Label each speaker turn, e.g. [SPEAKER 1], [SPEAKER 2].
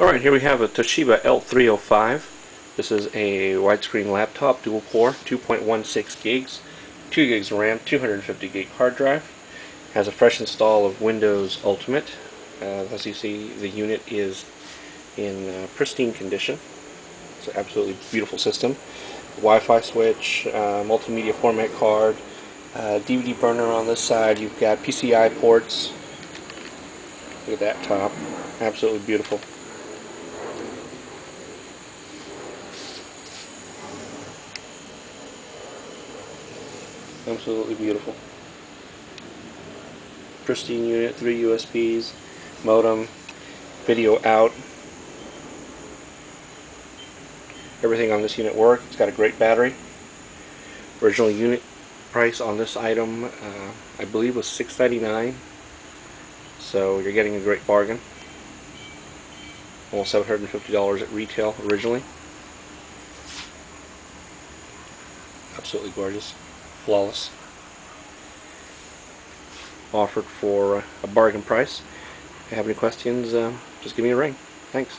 [SPEAKER 1] Alright, here we have a Toshiba L305. This is a widescreen laptop, dual core, 2.16 gigs, 2 gigs of RAM, 250 gig hard drive. Has a fresh install of Windows Ultimate. Uh, as you see, the unit is in uh, pristine condition. It's an absolutely beautiful system. Wi-Fi switch, uh, multimedia format card, uh, DVD burner on this side. You've got PCI ports. Look at that top. Absolutely beautiful. Absolutely beautiful. Pristine unit, three USBs, modem, video out. Everything on this unit works. It's got a great battery. Original unit price on this item, uh, I believe, was $6.99. So you're getting a great bargain. Almost $750 at retail originally. Absolutely gorgeous flawless. Offered for a bargain price. If you have any questions, uh, just give me a ring. Thanks.